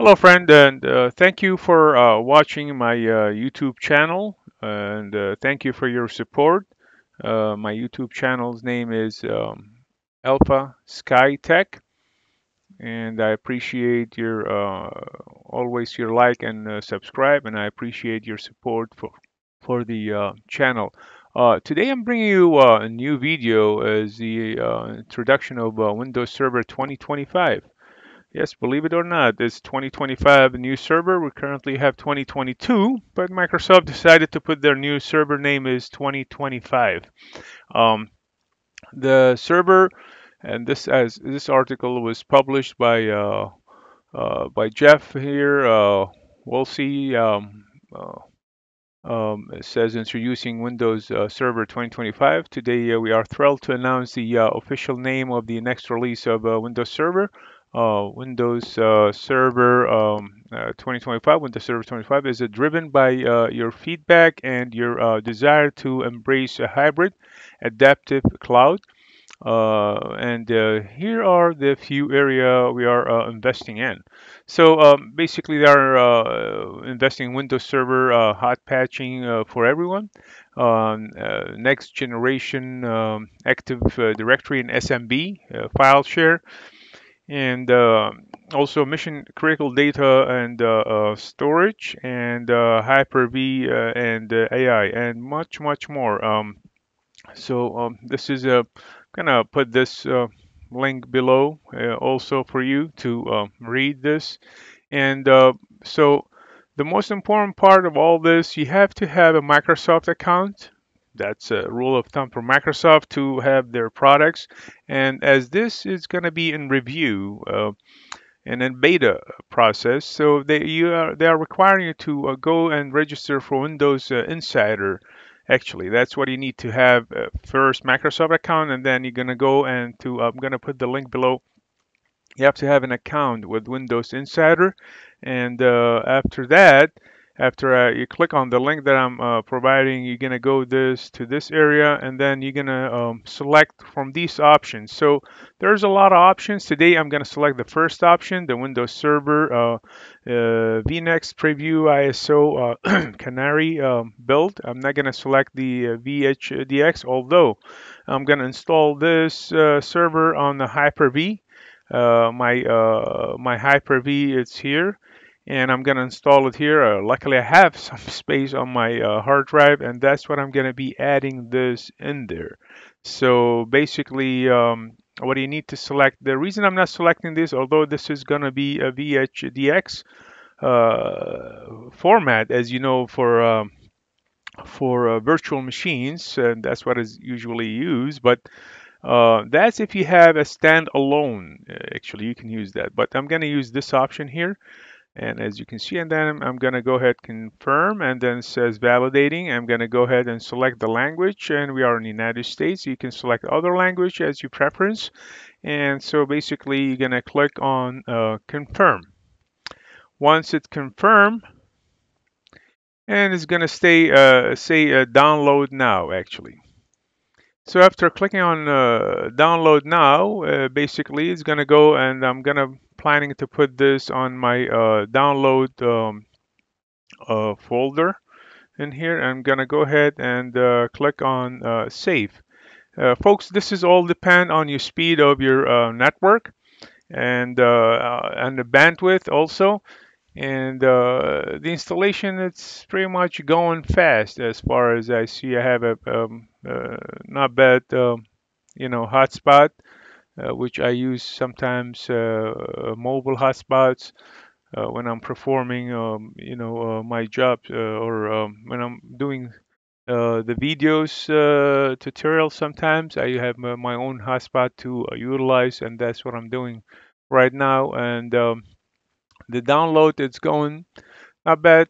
Hello, friend, and uh, thank you for uh, watching my uh, YouTube channel, and uh, thank you for your support. Uh, my YouTube channel's name is um, Alpha Sky Tek, and I appreciate your uh, always your like and subscribe, and I appreciate your support for for the channel. Today I'm bringing you a new video as the introduction of Windows Server 2025. Yes, believe it or not, it's 2025 new server. We currently have 2022, but Microsoft decided to put their new server name is 2025. Um, the server, and this as this article was published by uh, uh, by Jeff here. Uh, we'll see. Um, uh, um, it says introducing Windows uh, Server 2025. Today uh, we are thrilled to announce the uh, official name of the next release of uh, Windows Server. Uh, Windows uh, Server um, 2025, Windows Server 25 is driven by your feedback and your desire to embrace a hybrid adaptive cloud. Uh, and uh, here are the few area we are uh, investing in. So um, basically, they are uh, investing in Windows Server uh, hot patching uh, for everyone, um, next generation um, Active Directory and SMB file share, and also mission critical data and storage, and Hyper-V and AI, and much much more. Um, so um, this is a gonna put this uh, link below uh, also for you to uh, read this and uh, so the most important part of all this you have to have a Microsoft account that's a rule of thumb for Microsoft to have their products. And as this is going to be in review uh, and in beta process so they are they are requiring you to uh, go and register for Windows Insider actually. That's what you need to have uh, first Microsoft account and then you're gonna go and to I'm gonna put the link below. You have to have an account with Windows Insider and uh, after that after uh, you click on the link that I'm uh, providing you're gonna go this to this area and then you're gonna um, select from these options. So there's a lot of options. Today I'm gonna select the first option the Windows Server uh, uh VNext Preview ISO uh, Canary um, build. I'm not gonna select the uh, VHDX although I'm gonna install this server on the Hyper-V. My my Hyper-V is here and I'm gonna install it here. Uh, luckily I have some space on my uh, hard drive and that's what I'm gonna be adding this in there. So basically um, what do you need to select? The reason I'm not selecting this, although this is gonna be a VHDX uh, format, as you know, for um, for uh, virtual machines, and that's what is usually used, but uh, that's if you have a standalone. Actually, you can use that, but I'm going to use this option here and as you can see and then I'm going to go ahead confirm and then says validating. I'm going to go ahead and select the language and we are in the United States. You can select other language as your preference. And so basically you're going to click on uh, confirm. Once it's confirmed and it's going to stay uh, say uh, download now actually. So after clicking on uh, download now uh, basically it's going to go and I'm going to planning to put this on my uh, download um, uh, folder in here. I'm gonna go ahead and uh, click on uh, save. Uh, folks, this is all depend on your speed of your network and and the bandwidth also. And the installation, it's pretty much going fast as far as I see. I have a um, not bad, um, you know, hotspot which I use sometimes uh, mobile hotspots uh, when I'm performing, um, you know, my job or um, when I'm doing uh, the videos uh, tutorial sometimes I have my own hotspot to uh, utilize and that's what I'm doing right now. And um, the download it's going not bad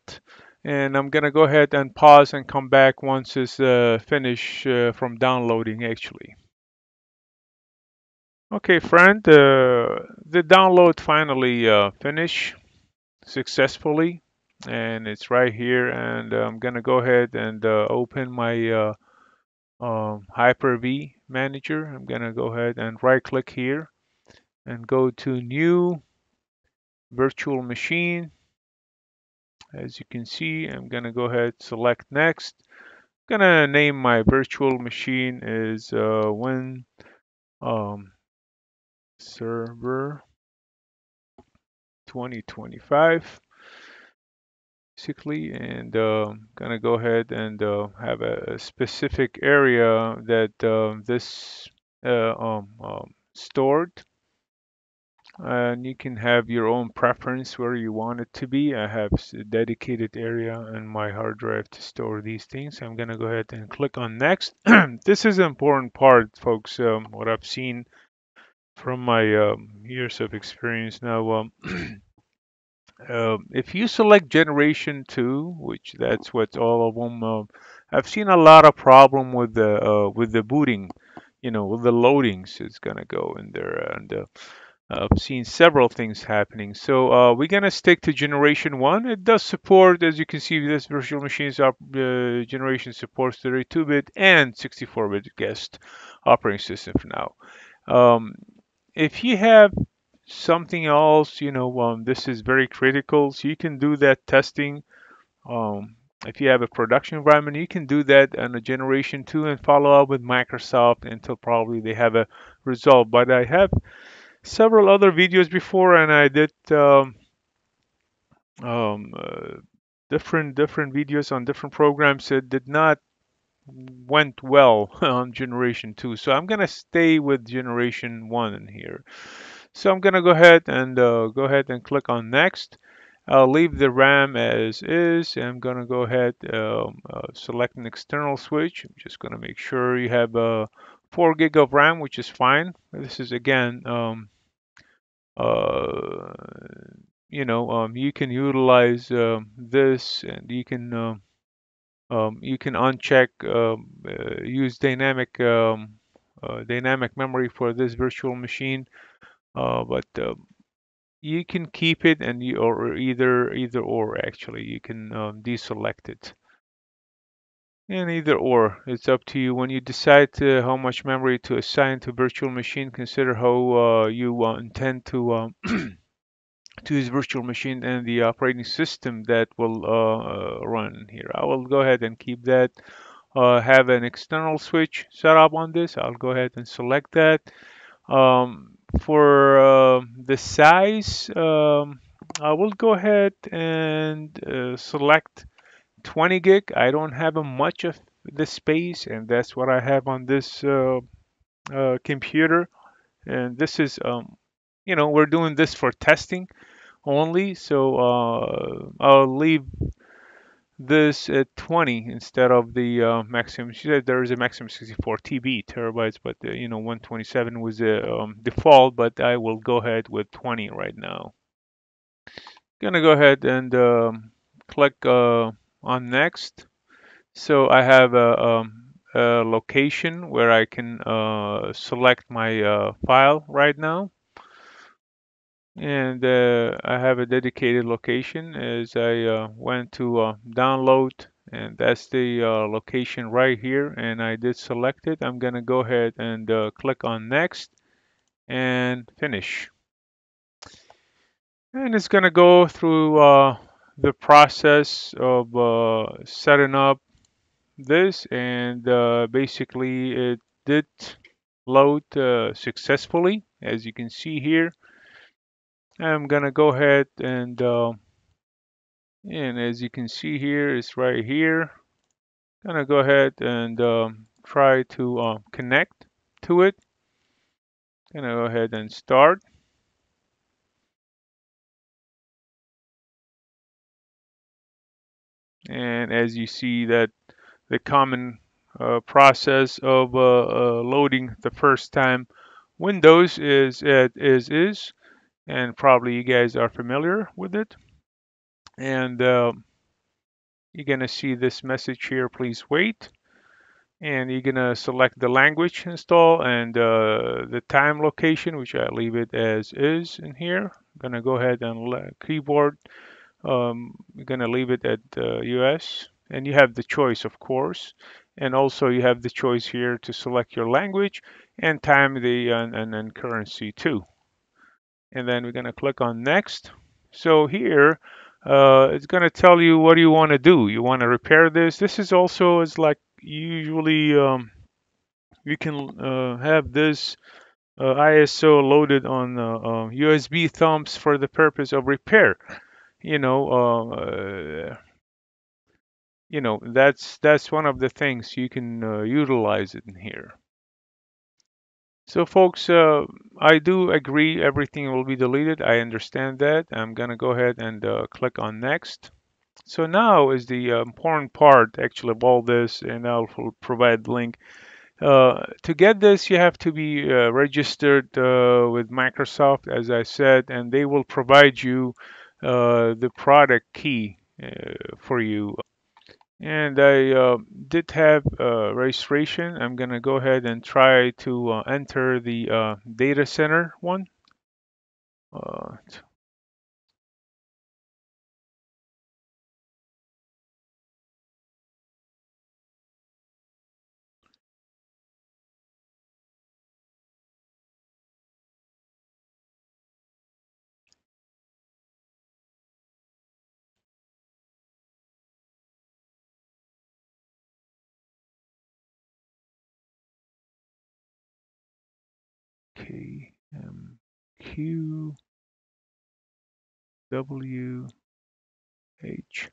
and I'm gonna go ahead and pause and come back once it's finished from downloading actually Okay, friend, uh, the download finally uh, finished successfully and it's right here and I'm gonna go ahead and uh, open my uh, um, Hyper-V manager. I'm gonna go ahead and right click here and go to new virtual machine. As you can see, I'm gonna go ahead select next. I'm gonna name my virtual machine is uh, Win um, Server 2025 basically and uh, gonna go ahead and uh, have a, specific area that uh, this um, um, stored. And you can have your own preference where you want it to be. I have a dedicated area on my hard drive to store these things. I'm gonna go ahead and click on next. This is an important part folks um, what I've seen from my um, years of experience now um, Um, if you select generation 2 which that's what all of them uh, I've seen a lot of problem with the uh, with the booting you know with the loadings is gonna go in there and uh, I've seen several things happening. So uh, we're gonna stick to generation 1 it does support as you can see this virtual machines up uh, generation supports 32-bit and 64-bit guest operating system for now. Um, if you have something else, you know, um, this is very critical. So you can do that testing. Um, if you have a production environment, you can do that on a generation two and follow up with Microsoft until probably they have a result. But I have several other videos before, and I did um, um, uh, different different videos on different programs. It did not went well on generation two, so I'm gonna stay with generation one in here. So I'm to go ahead and uh, go ahead and click on next. I'll leave the RAM as is. I'm to go ahead um, uh, select an external switch. I'm just to make sure you have uh, 4 gig of RAM, which is fine. This is again, um, uh, you know, um, you can utilize um, this and you can um, um, you can uncheck uh, use dynamic uh, dynamic memory for this virtual machine. Uh, but um, you can keep it and you or either either or actually. You can um, deselect it. And either or. It's up to you. When you decide how much memory to assign to virtual machine consider how uh, you uh, intend to um, to his virtual machine and the operating system that will uh, uh, run here I will go ahead and keep that uh, have an external switch set up on this I'll go ahead and select that um, for uh, the size, um, I will go ahead and uh, select 20 gig. I don't have a much of the space, and that's what I have on this uh computer. And this is, um, you know, we're doing this for testing only. So uh, I'll leave this at 20 instead of the uh, maximum. She said there is a maximum 64 TB terabytes, but uh, you know 127 was the um, default. But I will go ahead with 20 right now. Gonna go ahead and um, click uh, on next. So I have a, um, a location where I can uh, select my uh, file right now and uh, I have a dedicated location as I uh, went to uh, download and that's the uh, location right here and I did select it. I'm gonna go ahead and uh, click on next and finish. And it's gonna go through uh, the process of setting up this and basically it did load successfully as you can see here I'm gonna go ahead and uh, and as you can see here it's right here. Gonna go ahead and um, try to uh, connect to it. Gonna go ahead and start. And as you see that the common uh, process of uh, uh loading the first time Windows is is is and probably you guys are familiar with it. And uh, you're going to see this message here, please wait. And you're going to select the language install and uh, the time location, which I leave it as is in here. I'm going to go ahead and keyboard. Um, I'm going to leave it at uh, US. And you have the choice, of course. And also you have the choice here to select your language and time the and, and, and currency too and then we're going to click on next So here, uh, it's going to tell you what do you want to do. You want to repair this. This is also is like usually um, you can uh, have this uh, ISO loaded on USB uh, thumbs for the purpose of repair. You know, uh, you know that's that's one of the things you can uh, utilize it in here. So folks, uh, I do agree everything will be deleted. I understand that. I'm going to go ahead and uh, click on next. So now is the uh, important part actually of all this and I'll provide the link. Uh, to get this, you have to be uh, registered uh, with Microsoft, as I said, and they will provide you the product key for you and I uh, did have uh, registration. I'm gonna go ahead and try to uh, enter the uh, data center one. Uh, K M Q W H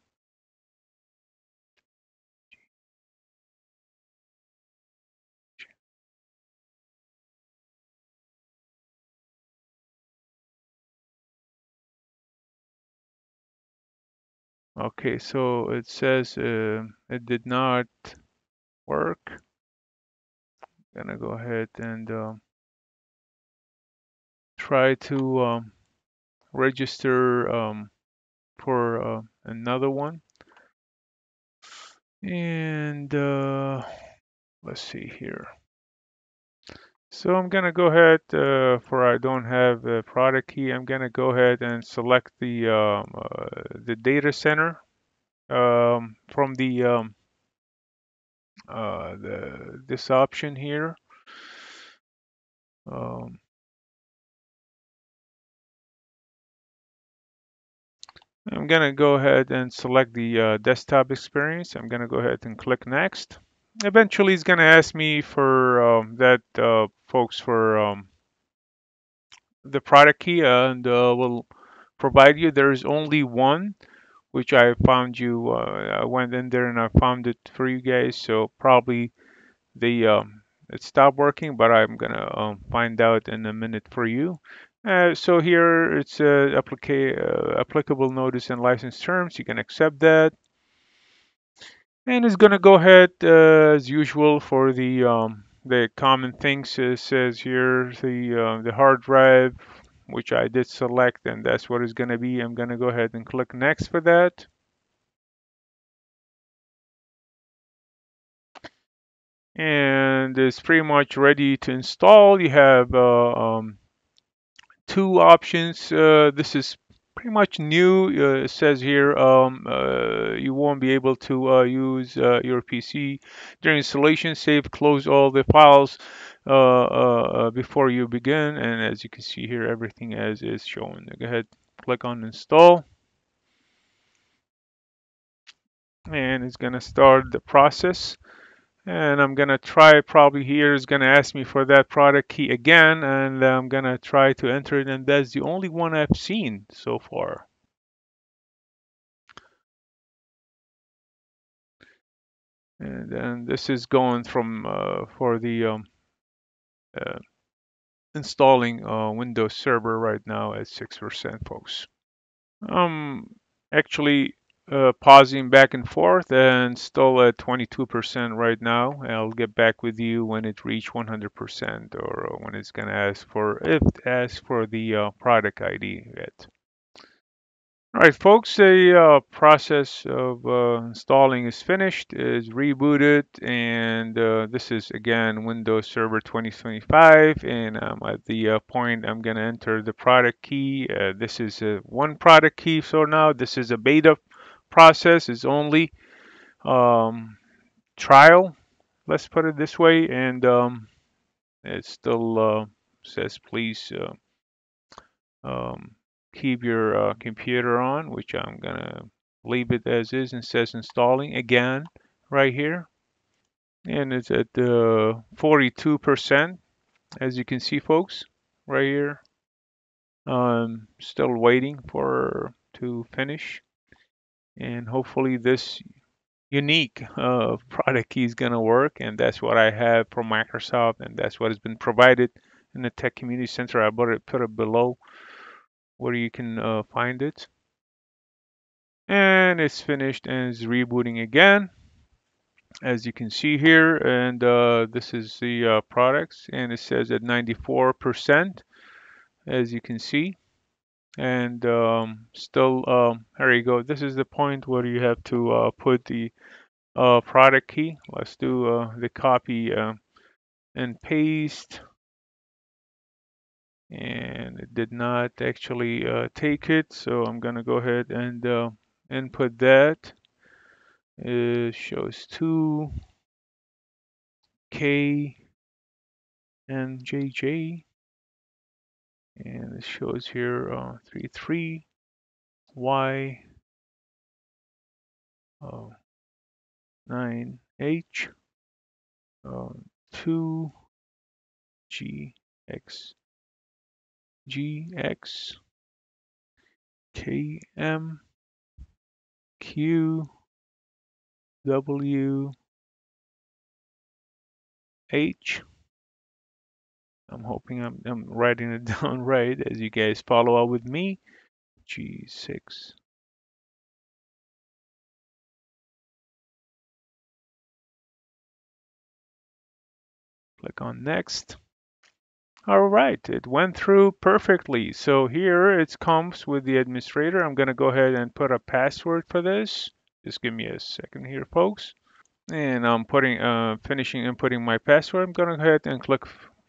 Okay, so it says uh, it did not work. I'm gonna go ahead and uh, try to um, register um, for uh, another one. And uh, let's see here. So I'm gonna go ahead uh, for I don't have a product key. I'm gonna go ahead and select the um, uh, the data center um, from the um, uh, the this option here. Um, I'm gonna go ahead and select the uh, desktop experience. I'm gonna go ahead and click next. Eventually, it's gonna ask me for um, that uh, folks for um, the product key, and uh, will provide you. There is only one, which I found you. Uh, I went in there and I found it for you guys. So probably the um, it stopped working, but I'm gonna um, find out in a minute for you. Uh, so here it's uh, applica uh, applicable notice and license terms. You can accept that. And it's going to go ahead uh, as usual for the um, the common things. It says here the the hard drive, which I did select, and that's what it's going to be. I'm going to go ahead and click next for that. And it's pretty much ready to install. You have um, two options. Uh, this is pretty much new. Uh, it says here um, uh, you won't be able to use your PC during installation. Save, close all the files before you begin. And as you can see here, everything as is shown. Go ahead, click on install. And it's going to start the process and I'm gonna try probably here is gonna ask me for that product key again and I'm gonna try to enter it and that's the only one I've seen so far. And then this is going from uh, for the um, uh, installing uh, Windows Server right now at 6% folks. Um actually uh, pausing back and forth and still at 22% right now. I'll get back with you when it reach 100% or when it's going to ask for, if it asks for the uh, product ID yet. All right, folks, the uh, process of uh, installing is finished, is rebooted, and uh, this is again Windows Server 2025, and um, at the uh, point I'm going to enter the product key. Uh, this is a one product key, so now this is a beta process is only um, trial, let's put it this way, and um, it still uh, says please uh, um, keep your uh, computer on, which I'm gonna leave it as is and says installing again right here. And it's at uh, 42%, as you can see, folks, right here. Um, still waiting for to finish. And hopefully this unique uh, product is gonna work. And that's what I have from Microsoft, and that's what has been provided in the Tech Community Center. I put it, put it below where you can uh, find it. And it's finished and is rebooting again, as you can see here. And uh, this is the uh, products, and it says at 94%, as you can see. And um, still, um, there you go. This is the point where you have to uh, put the uh, product key. Let's do uh, the copy and paste and it did not actually uh, take it so I'm gonna go ahead and uh, input that it shows 2 K and JJ and it shows here uh, 3 3 Y uh, 9 H uh, 2 G X G X K M Q W H. I'm hoping I'm, I'm writing it down right as you guys follow up with me. G6. Click on next. All right, it went through perfectly. So here it comes with the administrator. I'm going to go ahead and put a password for this. Just give me a second here, folks. And I'm putting, uh, finishing inputting my password. I'm going to go ahead and click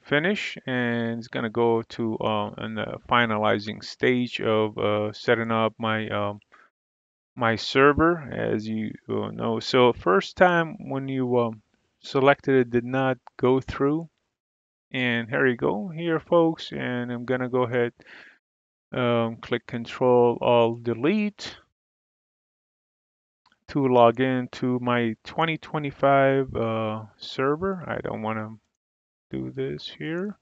finish, and it's going to go to uh, the finalizing stage of uh, setting up my um, my server, as you uh, know. So first time when you um, selected it did not go through and here you go here folks and I'm gonna go ahead um, click control all delete to log in to my 2025 uh, server I don't want to do this here.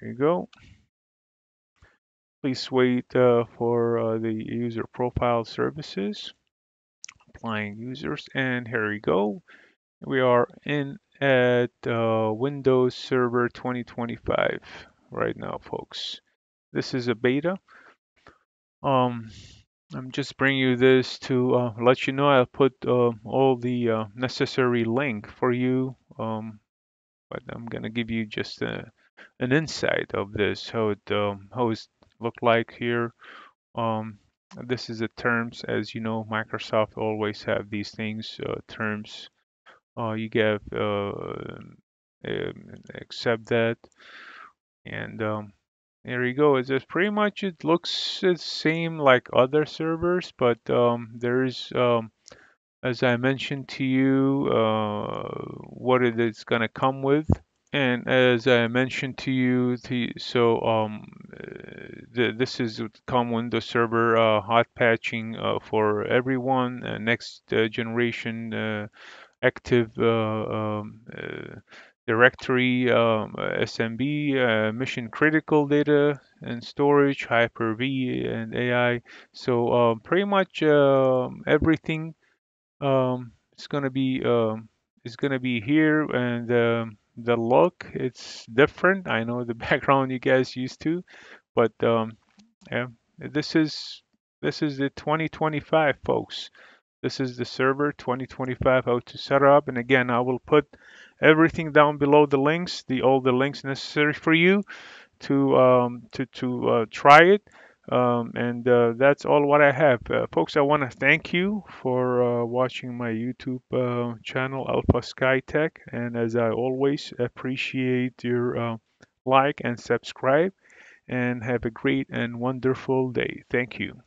There you go. Please wait uh, for uh, the user profile services. Applying users and here we go. We are in at uh, Windows Server 2025 right now folks. This is a beta. Um, I'm just bringing you this to uh, let you know I'll put uh, all the uh, necessary link for you um, but I'm gonna give you just a, uh, an insight of this how it um, how it look like here. Um, this is the terms as you know Microsoft always have these things uh, terms uh, you get uh, um, accept that and um, there you go. It's just pretty much it looks the same like other servers but um, there's um, as I mentioned to you uh, what it is going to come with. And as I mentioned to you, the, so um, the, this is come Windows Server uh, hot patching uh, for everyone, uh, next uh, generation uh, active um, directory, um, SMB, mission critical data and storage, Hyper-V and AI. So um, pretty much um, everything um, is going to be is to be here and the look it's different i know the background you guys used to but yeah this is this is the 2025 folks this is the server 2025 how to set up and again i will put everything down below the links the all the links necessary for you to um to to uh, try it um, and uh, that's all what I have. Uh, folks, I want to thank you for uh, watching my YouTube uh, channel, Alpha Sky Tek. And as I always appreciate your uh, like and subscribe and have a great and wonderful day. Thank you.